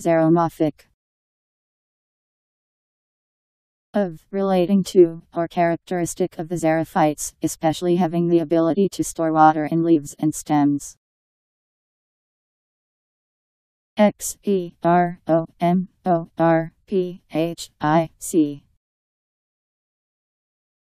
Xeromorphic. Of, relating to, or characteristic of the xerophytes, especially having the ability to store water in leaves and stems. X E R O M O R P H I C